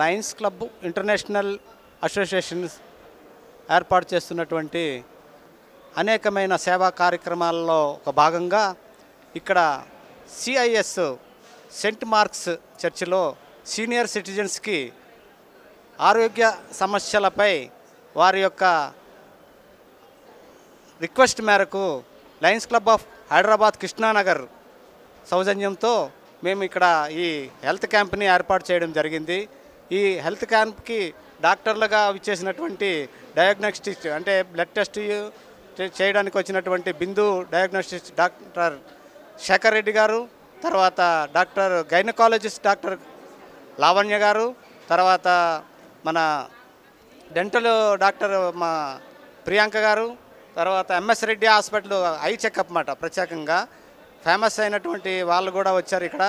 Lions club international associations ఏర్పాటు చేస్తున్నటువంటి అనేకమైన సేవా కార్యక్రమాల్లో ఒక భాగంగా ఇక్కడ సిఐఎస్ సెంట్ మార్క్స్ చర్చిలో సీనియర్ సిటిజన్స్కి ఆరోగ్య సమస్యలపై వారి యొక్క రిక్వెస్ట్ మేరకు Lions Club of Hyderabad Krishnanagar సౌజన్యంతో మేము ఇక్కడ ఈ హెల్త్ క్యాంప్ని ఏర్పాటు చేయడం జరిగింది. ఈ హెల్త్ క్యాంప్కి డాక్టర్లుగా ఇచ్చేసినటువంటి డయాగ్నోస్టిక్ అంటే బ్లడ్ టెస్ట్ చేయడానికి వచ్చినటువంటి బిందు డయాగ్నోస్టిక్స్ డాక్టర్ శేఖర్ రెడ్డి గారు తర్వాత డాక్టర్ గైనకాలజిస్ట్ డాక్టర్ లావణ్య గారు తర్వాత మన డెంటల్ డాక్టర్ మా ప్రియాంక గారు తర్వాత MS Reddy hospital eye checkup మాట ప్రత్యేకంగా. ఫేమస్ అయినటువంటి వాళ్ళు కూడా వచ్చారు ఇక్కడ.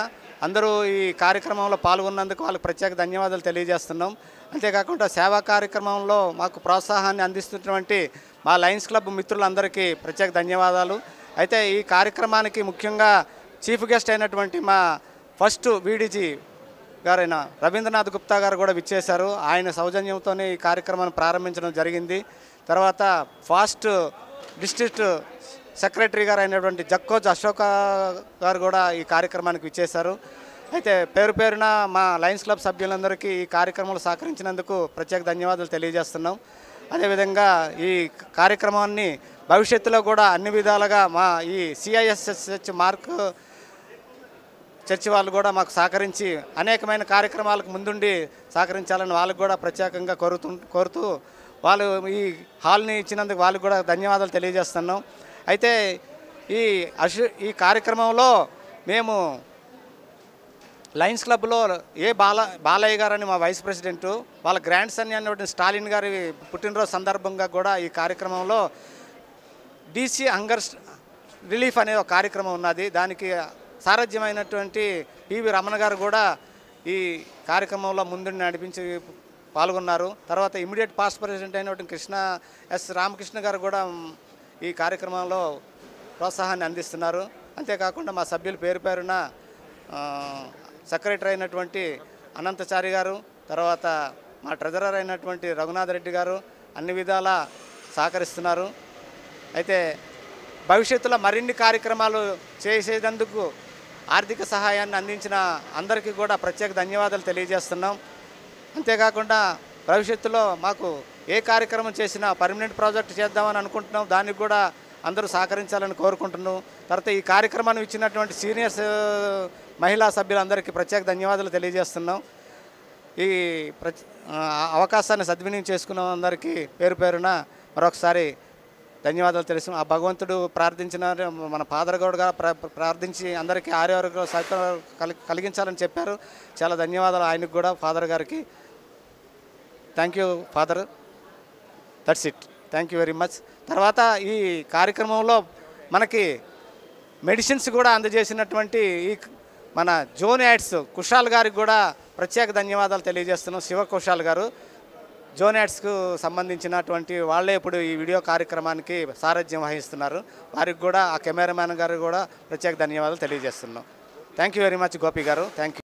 అందరూ ఈ కార్యక్రమంలో పాల్గొన్నందుకు వాళ్ళకి ప్రత్యేక ధన్యవాదాలు తెలియజేస్తున్నాం. అంతేకాకుండా సేవా కార్యక్రమంలో మాకు ప్రోత్సాహాన్ని అందిస్తున్నటువంటి మా లయన్స్ క్లబ్ మిత్రులందరికీ ప్రత్యేక ధన్యవాదాలు. అయితే ఈ కార్యక్రమానికి ముఖ్యంగా చీఫ్ గెస్ట్ అయినటువంటి మా ఫస్ట్ వీడిజీ గారైన రవీంద్రనాథ్ గుప్తా గారు కూడా విచ్చేశారు. ఆయన సౌజన్యంతోనే ఈ కార్యక్రమాన్ని ప్రారంభించడం జరిగింది. తర్వాత ఫాస్ట్ డిస్ట్రిక్ట్ సెక్రటరీ గారు అయినటువంటి జక్కోజ్ అశోక గారు కూడా ఈ కార్యక్రమానికి విచ్చేశారు. అయితే పేరు పేరున మా లయన్స్ క్లబ్ సభ్యులందరికీ ఈ కార్యక్రమంలో సహకరించినందుకు ప్రత్యేక ధన్యవాదాలు తెలియజేస్తున్నాం. అదేవిధంగా ఈ కార్యక్రమాన్ని భవిష్యత్తులో కూడా అన్ని విధాలుగా మా ఈ సిఐఎస్ఎస్హెచ్ మార్క్ చర్చి వాళ్ళు కూడా మాకు సహకరించి అనేకమైన కార్యక్రమాలకు ముందుండి సహకరించాలని వాళ్ళకు కూడా ప్రత్యేకంగా కోరుతూ కోరుతూ వాళ్ళు ఈ హాల్ని ఇచ్చినందుకు వాళ్ళకు కూడా ధన్యవాదాలు తెలియజేస్తున్నాం. అయితే ఈ అశు ఈ కార్యక్రమంలో మేము లయన్స్ క్లబ్లో ఏ బాల బాలయ్య గారని మా వైస్ ప్రెసిడెంట్ వాళ్ళ గ్రాండ్ సన్ అనేటువంటి స్టాలిన్ గారి పుట్టినరోజు సందర్భంగా కూడా ఈ కార్యక్రమంలో డీసీ హంగర్ రిలీఫ్ అనే ఒక కార్యక్రమం ఉన్నది. దానికి సారథ్యమైనటువంటి పివి రమణ గారు కూడా ఈ కార్యక్రమంలో ముందుండి నడిపించి పాల్గొన్నారు. తర్వాత ఇమీడియట్ పాస్ట్ ప్రెసిడెంట్ అయినటువంటి కృష్ణ ఎస్ రామకృష్ణ గారు కూడా ఈ కార్యక్రమంలో ప్రోత్సాహాన్ని అందిస్తున్నారు. అంతేకాకుండా మా సభ్యుల పేరు పేరున సెక్రటరీ అయినటువంటి అనంతచారి గారు తర్వాత మా ట్రెజరర్ అయినటువంటి రఘునాథ్ రెడ్డి గారు అన్ని విధాలా సహకరిస్తున్నారు. అయితే భవిష్యత్తులో మరిన్ని కార్యక్రమాలు చేసేందుకు ఆర్థిక సహాయాన్ని అందించిన అందరికీ కూడా ప్రత్యేక ధన్యవాదాలు తెలియజేస్తున్నాం. అంతేకాకుండా భవిష్యత్తులో మాకు ఏ కార్యక్రమం చేసినా పర్మనెంట్ ప్రాజెక్ట్ చేద్దామని అనుకుంటున్నాం. దానికి కూడా అందరూ సహకరించాలని కోరుకుంటున్నాం. తర్వాత ఈ కార్యక్రమాన్ని ఇచ్చినటువంటి సీనియర్స్ మహిళా సభ్యులందరికీ ప్రత్యేక ధన్యవాదాలు తెలియజేస్తున్నాం. ఈ అవకాశాన్ని సద్వినియోగం చేసుకున్న అందరికీ పేరు పేరున మరొకసారి ధన్యవాదాలు తెలుసు ఆ భగవంతుడు ప్రార్థించిన మన ఫాదర్ గారు ప్రార్థించి అందరికీ ఆరోగ్య సైతం కలిగించాలని చెప్పారు. చాలా ధన్యవాదాలు ఆయనకు కూడా ఫాదర్ గారికి. Thank you father. That's it thank you very much తర్వాత ఈ కార్యక్రమంలో మనకి మెడిసిన్స్ కూడా అందజేసినటువంటి ఈ మన జోన్ యాడ్స్ కుషాల్ గారికి కూడా ప్రత్యేక ధన్యవాదాలు తెలియజేస్తున్నాం. శివ కుషాల్ గారు. జోన్ యాడ్స్కు సంబంధించినటువంటి వాళ్ళే ఇప్పుడు ఈ వీడియో కార్యక్రమానికి సారథ్యం వహిస్తున్నారు. వారికి కూడా ఆ కెమెరామ్యాన్ గారు కూడా ప్రత్యేక ధన్యవాదాలు తెలియజేస్తున్నాం. Thank you very much Gopi garu. Thank you